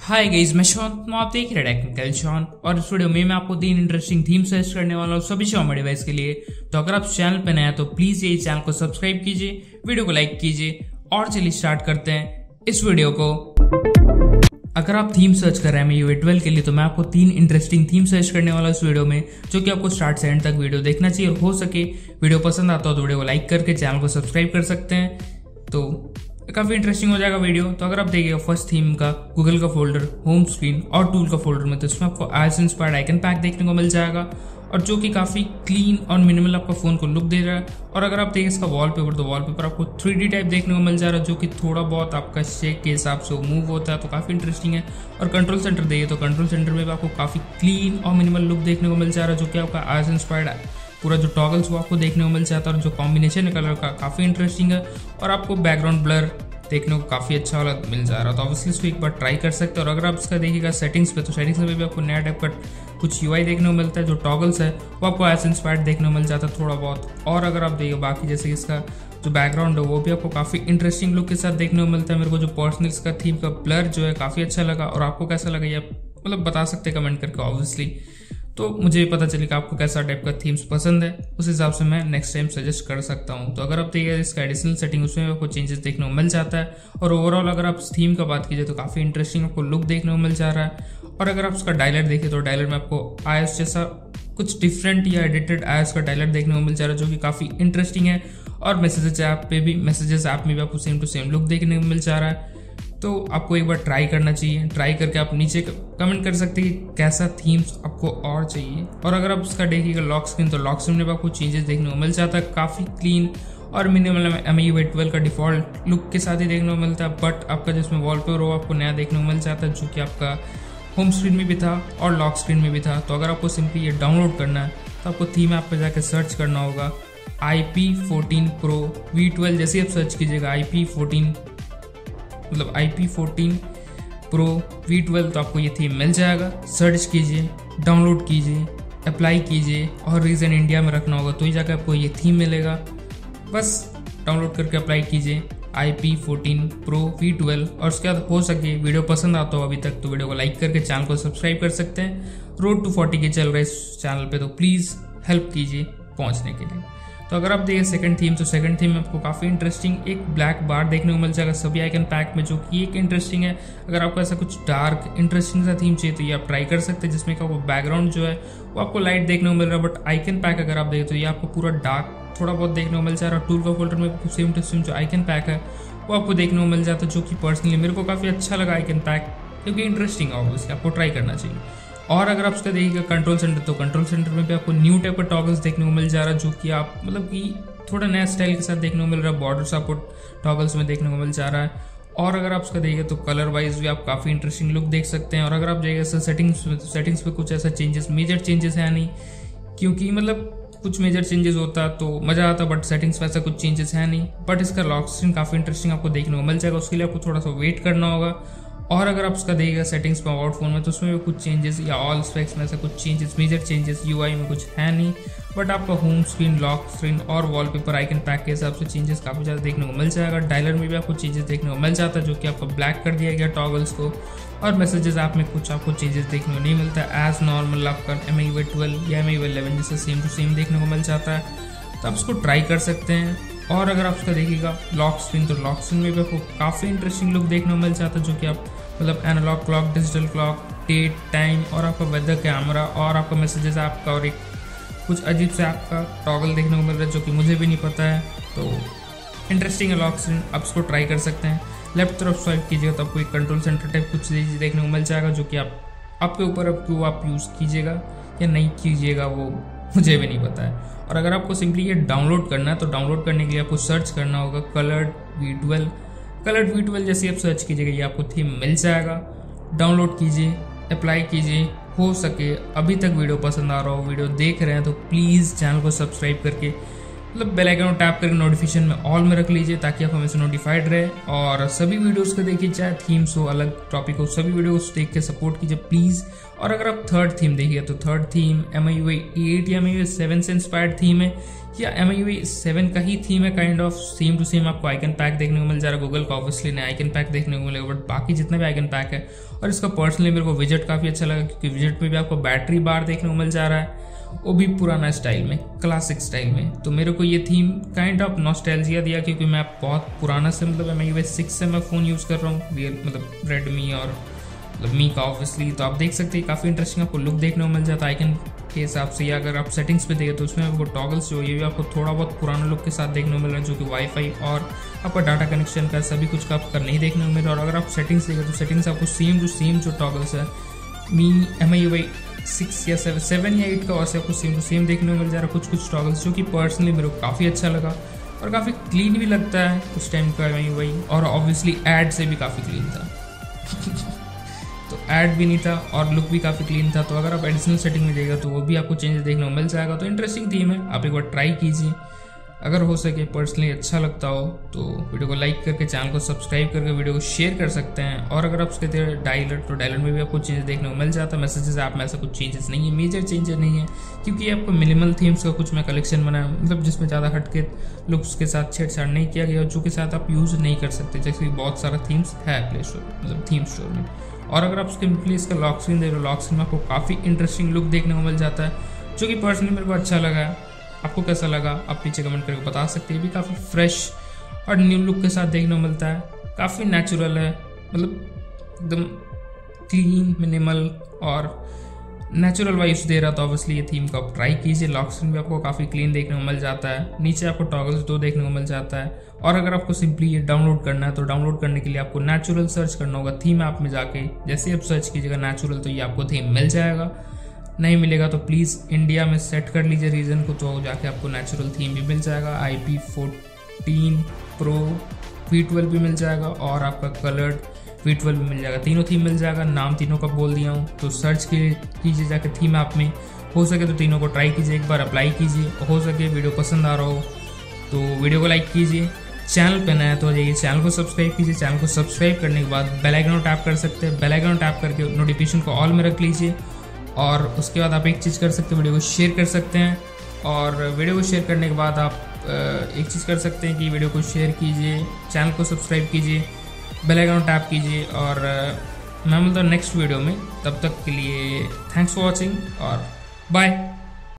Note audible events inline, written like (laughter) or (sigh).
Hi guys मैं Shawn तो आप देख रहे टेक्निकल शॉन और इस वीडियो में मैं आपको तीन इंटरेस्टिंग थीम सजेस्ट करने वाला हूँ सभी शॉमी डिवाइस के लिए। तो अगर आप चैनल पर हैं तो प्लीज़ ये चैनल को सब्सक्राइब कीजिए, वीडियो को लाइक कीजिए, और चलिए स्टार्ट करते हैं इस वीडियो को। अगर आप थीम सर्च कर रहे हैं यू ट्वेल्व के लिए तो मैं आपको तीन इंटरेस्टिंग थीम सर्च करने वाला इस वीडियो में, जो कि आपको स्टार्ट से एंड तक वीडियो देखना चाहिए और हो सके। वीडियो पसंद आता हो तो वीडियो को लाइक करके चैनल को सब्सक्राइब कर सकते हैं। तो काफ़ी इंटरेस्टिंग हो जाएगा वीडियो तो अगर आप देखिएगा फ़र्स्ट थीम का गूगल का फोल्डर होम स्क्रीन और टूल का फोल्डर में तो इसमें आपको आयस इंस्पायर्ड आइकन पैक देखने को मिल जाएगा। और जो कि काफ़ी क्लीन और मिनिमल आपका फ़ोन को लुक दे रहा है। और अगर आप देखें इसका वॉलपेपर तो वॉलपेपर आपको थ्री टाइप देखने को मिल जा रहा है, जो कि थोड़ा बहुत आपका शेक के हिसाब से मूव होता है तो काफ़ी इंटरेस्टिंग है। और कंट्रोल सेंटर देखिए तो कंट्रोल सेंटर में भी आपको काफ़ी क्लीन और मिनिमल लुक देखने को मिल जा रहा है, जो कि आपका आयस इंस्पायर्ड है पूरा जो टॉगल्स वो आपको देखने को मिल जाता है और जो कॉम्बिनेशन है कलर का काफ़ी इंटरेस्टिंग है और आपको बैकग्राउंड ब्लर देखने को काफ़ी अच्छा वाला मिल जा रहा है। तो ऑब्वियसली इसको एक बार ट्राई कर सकते हैं और अगर आप इसका देखिएगा सेटिंग्स पे तो सेटिंग्स में भी आपको नया टाइप का कुछ यूआई देखने को मिलता है, जो टॉगल्स है, वो आपको एस इंस्पायर्ड देखने को मिल जाता है थोड़ा बहुत। और अगर आप देखिए बाकी जैसे इसका जो बैकग्राउंड है, वो भी आपको काफ़ी इंटरेस्टिंग लुक के साथ देखने को मिलता है। मेरे को जो पर्सनल इसका थीम का ब्लर जो है, काफ़ी अच्छा लगा और आपको कैसा लगा ये मतलब बता सकते हैं कमेंट करके ऑब्वियसली तो मुझे पता चलेगा आपको कैसा टाइप का थीम्स पसंद है, उस हिसाब से मैं नेक्स्ट टाइम सजेस्ट कर सकता हूँ। तो अगर आप देखिए, इसका एडिशनल सेटिंग उसमें आपको चेंजेस देखने को मिल जाता है। और ओवरऑल अगर आप थीम का बात कीजिए तो काफ़ी इंटरेस्टिंग आपको लुक देखने को मिल जा रहा है। और अगर आप उसका डायलर देखिए तो डायलर में आपको आई जैसा कुछ डिफरेंट या एडिटेड आई का डायलर देखने को मिल जा रहा है, जो कि काफ़ी इंटरेस्टिंग है। और मैसेजेस ऐप पे भी मैसेजेस ऐप में भी आपको सेम टू सेम लुक देखने को मिल जा रहा है। तो आपको एक बार ट्राई करना चाहिए। ट्राई करके आप नीचे कमेंट कर सकते हैं कि कैसा थीम्स आपको और चाहिए। और अगर आप उसका देखिएगा लॉक स्क्रीन तो लॉक स्क्रीन में आपको चेंजेस देखने को मिल जाता है। काफ़ी क्लीन और minimal M E V twelve का डिफ़ॉल्ट लुक के साथ ही देखने को मिलता है। बट आपका जिसमें वॉलपेपर हो, आपको नया देखने को मिल जाता है, जो कि आपका होम स्क्रीन में भी था और लॉक स्क्रीन में भी था। तो अगर आपको सिंपली ये डाउनलोड करना है तो आपको थीम ऐप पर जाकर सर्च करना होगा। I P fourteen pro V twelve जैसे आप सर्च कीजिएगा आई पी फोर्टीन मतलब I P fourteen pro V twelve तो आपको ये थीम मिल जाएगा। सर्च कीजिए डाउनलोड कीजिए अप्लाई कीजिए और रीज़न इंडिया में रखना होगा तो ही जाकर आपको ये थीम मिलेगा। बस डाउनलोड करके अप्लाई कीजिए I P fourteen pro V twelve और उसके बाद हो सके वीडियो पसंद आता हो अभी तक तो वीडियो को लाइक करके चैनल को सब्सक्राइब कर सकते हैं। रोड टू फोर्टी के चल रहे इस चैनल पे तो प्लीज़ हेल्प कीजिए। पहुँचने के लिए। तो अगर आप देखें सेकंड थीम तो सेकंड थीम में आपको काफ़ी इंटरेस्टिंग एक ब्लैक बार देखने को मिल जाएगा सभी आइकन पैक में, जो कि एक इंटरेस्टिंग है। अगर आपको ऐसा कुछ डार्क इंटरेस्टिंग सा थीम चाहिए तो ये आप ट्राई कर सकते हैं, जिसमें का वो बैकग्राउंड जो है, वो आपको लाइट देखने को मिल रहा है। बट आइकन पैक अगर आप देखें तो ये आपको पूरा डार्क थोड़ा बहुत देखने को मिल जा रहा है। टूल का फोल्डर में सेम टू सेम जो आइकन पैक है, वो आपको देखने को मिल जाता है, जो कि पर्सनली मेरे को काफ़ी अच्छा लगा आइकन पैक क्योंकि इंटरेस्टिंग है ऑब्वियसली आपको ट्राई करना चाहिए। और अगर आप उसका देखिएगा कंट्रोल सेंटर तो कंट्रोल सेंटर में भी आपको न्यू टाइप का टॉगल्स देखने को मिल जा रहा है, जो कि आप मतलब कि थोड़ा नया स्टाइल के साथ देखने को मिल रहा है बॉर्डर सपोर्ट टॉगल्स में देखने को मिल जा रहा है। और अगर आप उसका देखिए तो कलर वाइज भी आप काफ़ी इंटरेस्टिंग लुक देख सकते हैं। और अगर आप देखिए सर सेटिंग्स में सेटिंग्स पे कुछ ऐसा चेंजेस मेजर चेंजेस है नहीं, क्योंकि मतलब कुछ मेजर चेंजेस होता तो मज़ा आता बट सेटिंग्स वैसा कुछ चेंजेस है नहीं। बट इसका लॉक स्क्रीन काफ़ी इंटरेस्टिंग आपको देखने को मिल जाएगा, उसके लिए आपको थोड़ा सा वेट करना होगा। और अगर आप उसका देखिएगा सेटिंग्स में अबाउट फ़ोन में तो उसमें भी कुछ चेंजेस या ऑल स्पेक्स में से कुछ चेंजेस मेजर चेंजेस यूआई में कुछ है नहीं बट आपका होम स्क्रीन लॉक स्क्रीन और वॉलपेपर आइकन पैक के हिसाब से चेंजेस काफ़ी ज़्यादा देखने को मिल जाएगा। डायलर में भी आपको चेंजेस देखने को मिल जाता है, जो कि आपको ब्लैक कर दिया गया टॉगल्स को, और मैसेजेस ऐप में कुछ आपको चेंजेस देखने को नहीं मिलता। एज नॉर्मल आपका एम आई वे ट्वेल्व या एम आई वे इलेवन जैसे सेम टू सेम देखने को मिल जाता है। तो आप उसको ट्राई कर सकते हैं। और अगर आप उसका देखिएगा लॉक स्क्रीन तो लॉक स्क्रीन में भी आपको काफ़ी इंटरेस्टिंग लुक देखने को मिल जाता है, जो कि आप मतलब analogue clock digital clock date time और आपका वेदर कैमरा और आपका मैसेजेस आपका और एक कुछ अजीब से आपका टॉगल देखने को मिल रहा है जो कि मुझे भी नहीं पता है। तो इंटरेस्टिंग है लॉक आप इसको ट्राई कर सकते हैं। लेफ़्ट तरफ़ स्वाइप कीजिएगा तो आपको एक कंट्रोल सेंटर टाइप कुछ देखने को मिल जाएगा जो कि आप, आपके ऊपर अब क्यों आप यूज़ कीजिएगा या नहीं कीजिएगा वो मुझे भी नहीं पता है। और अगर आपको सिंपली ये डाउनलोड करना है तो डाउनलोड करने के लिए आपको सर्च करना होगा coloured V twelve coloured V twelve जैसे आप सर्च कीजिएगा, ये आपको थीम मिल जाएगा। डाउनलोड कीजिए अप्लाई कीजिए, हो सके। अभी तक वीडियो पसंद आ रहा हो, वीडियो देख रहे हैं तो प्लीज़ चैनल को सब्सक्राइब करके मतलब बेल आइकन टैप करके नोटिफिकेशन में ऑल में रख लीजिए ताकि आप हमेशा नोटिफाइड रहे। और सभी वीडियोस को देखिए, चाहे थीम्स हो अलग टॉपिक हो, सभी वीडियोस देख के सपोर्ट कीजिए प्लीज़ और अगर आप थर्ड थीम देखिए तो third theme M I U eight या एम आई यू सेवन से इंस्पायर्ड थीम है, या एम आई यू सेवन का ही थीम है kind of same to same आपको आइकन पैक देखने को मिल जा रहा है। गूगल का ऑब्वियसली ने आइकन पैक देखने को मिलेगा बट बाकी जितने भी आइकन पैक है, और इसका पर्सनली मेरे को विज़िट काफ़ी अच्छा लगा, क्योंकि विज़िट में भी आपको बैटरी बार देखने को मिल जा रहा है। वो भी पुराना स्टाइल में क्लासिक स्टाइल में। तो मेरे को ये थीम काइंड ऑफ़ नॉस्टैल्जिया दिया क्योंकि मैं बहुत पुराना से मतलब एम आई सिक्स से मैं फ़ोन यूज़ कर रहा हूँ। रियल मतलब रेडमी और मतलब मी का ऑब्वियसली तो आप देख सकते हैं, काफ़ी इंटरेस्टिंग आपको लुक देखने को मिल जाता है। आइकन के हिसाब से या अगर आप सेटिंग्स पे देखें तो उसमें आपको टॉगल्स जो, ये भी आपको थोड़ा बहुत पुराना लुक के साथ देखने को मिल रहा है, जो कि वाईफाई और आपका डाटा कनेक्शन का सभी कुछ का आपका नहीं देखने को मिल रहा और अगर आप सेटिंग्स देखें तो सेटिंग्स आपको सेम टू सेम जो टॉगल्स है Mi M I UI six या सेवन सेवन या एट का और से आपको सेम टू सेम देखने को मिल जा रहा है। कुछ कुछ टॉगल्स जो कि पर्सनली मेरे को काफ़ी अच्छा लगा और काफ़ी क्लीन भी लगता है उस टाइम का वही वही। और ऑब्वियसली एड से भी काफ़ी क्लीन था। (laughs) तो ऐड भी नहीं था और लुक भी काफ़ी क्लीन था। तो अगर आप एडिशनल सेटिंग में देगा तो वो भी आपको चेंज देखने को मिल जाएगा। तो इंटरेस्टिंग थीम है। आप एक बार ट्राई कीजिए। अगर हो सके पर्सनली अच्छा लगता हो तो वीडियो को लाइक करके चैनल को सब्सक्राइब करके वीडियो को शेयर कर सकते हैं। और अगर आप उसके थे डायलर तो डायलर में भी आपको चेंजेस देखने को मिल जाता है। मैसेजेस ऐप में ऐसा कुछ चेंजेस नहीं है मेजर चेंजेस नहीं है, क्योंकि आपको मिनिमल थीम्स का कुछ मैं कलेक्शन बनाया मतलब जिसमें ज़्यादा हटके लुक्स के साथ छेड़छाड़ नहीं किया गया, जो के साथ आप यूज़ नहीं कर सकते, जैसे बहुत सारा थीम्स है प्ले स्टोर मतलब थीम स्टोर में। और अगर आप उसके सिंपली का लॉक स्क्रीन दे रहे हो लॉक स्क्रीन में आपको काफ़ी इंटरेस्टिंग लुक देखने को मिल जाता है, जो कि पर्सनली मेरे को अच्छा लगा है। आपको कैसा लगा? आप पीछे कमेंट करके बता सकते हैं। भी काफ़ी फ्रेश और न्यू लुक के साथ देखने को मिलता है। काफ़ी नेचुरल है। मतलब एकदम क्लीन मिनिमल और नेचुरल वाइब्स दे रहा था ऑब्वियसली ये थीम का आप ट्राई कीजिए। लॉक स्क्रीन भी आपको काफ़ी क्लीन देखने को मिल जाता है। नीचे आपको टॉगल्स दो देखने को मिल जाता है। और अगर आपको सिंपली ये डाउनलोड करना है तो डाउनलोड करने के लिए आपको नेचुरल सर्च करना होगा। थीम ऐप में जाके, जैसे आप सर्च कीजिएगा नेचुरल तो ये आपको थीम मिल जाएगा। नहीं मिलेगा तो प्लीज़ इंडिया में सेट कर लीजिए रीजन को तो जाके आपको नेचुरल थीम भी मिल जाएगा I P fourteen pro V twelve भी मिल जाएगा, और आपका कलर्ड वी ट्वेल्व भी मिल जाएगा। तीनों थीम मिल जाएगा, नाम तीनों का बोल दिया हूँ तो सर्च कीजिए जाके थीम ऐप में। हो सके तो तीनों को ट्राई कीजिए, एक बार अप्लाई कीजिए। हो सके वीडियो पसंद आ रहा हो तो वीडियो को लाइक कीजिए। चैनल पे नया तो जाइए चैनल को सब्सक्राइब कीजिए। चैनल को सब्सक्राइब करने के बाद बेल आइकन टैप कर सकते हैं। बेल आइकन टैप करके नोटिफिकेशन को ऑल में रख लीजिए। और उसके बाद आप एक चीज़ कर सकते हैं, वीडियो को शेयर कर सकते हैं और वीडियो को शेयर करने के बाद आप एक चीज़ कर सकते हैं कि वीडियो को शेयर कीजिए, चैनल को सब्सक्राइब कीजिए, बेल आइकन टैप कीजिए और मैं मिलता हूँ नेक्स्ट वीडियो में, तब तक के लिए थैंक्स फॉर वॉचिंग और बाय